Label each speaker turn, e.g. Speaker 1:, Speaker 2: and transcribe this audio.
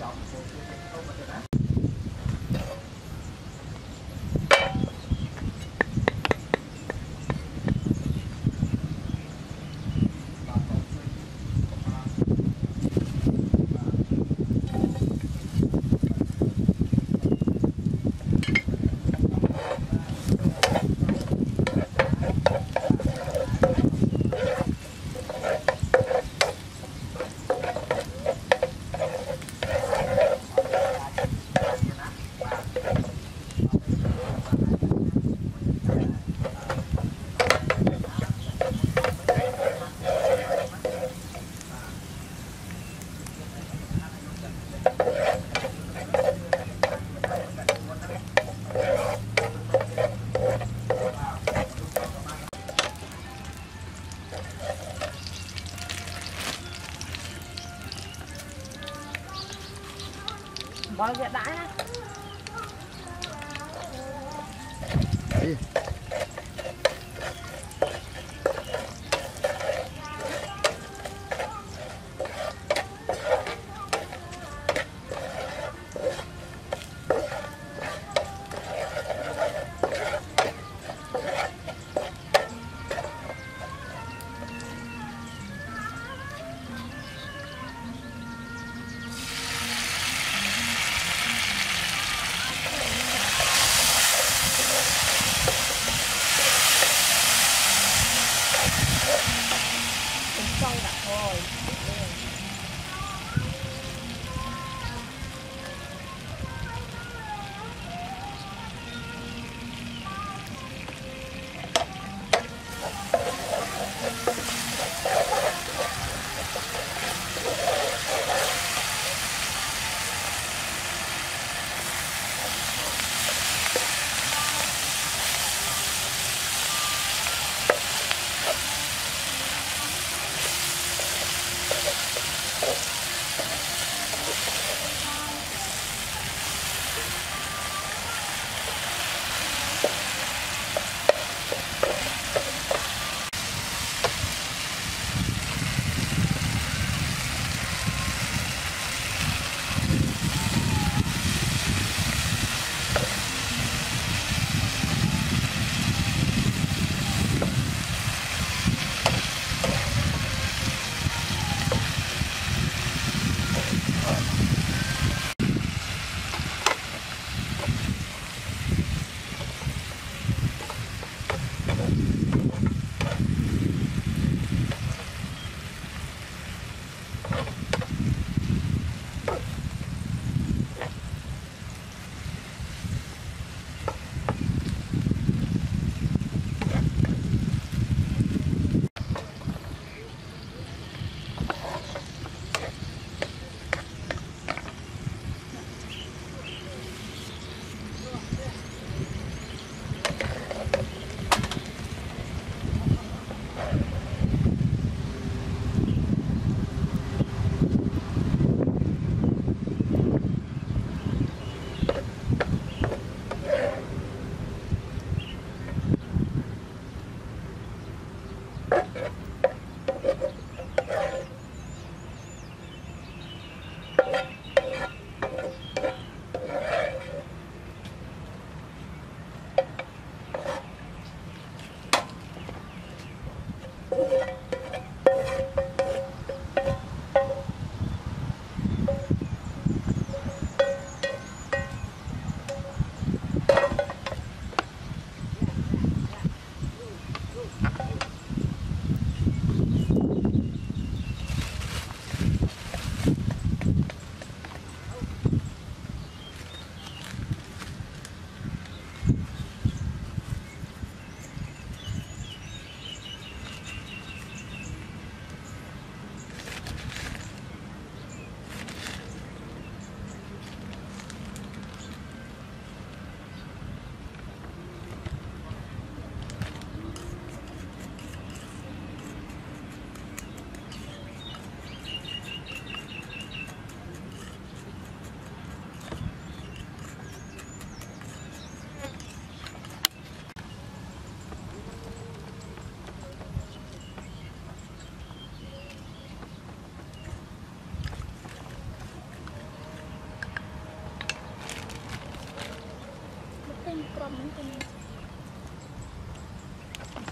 Speaker 1: down the Bao nhiêu đã ha. Con đặt thôi.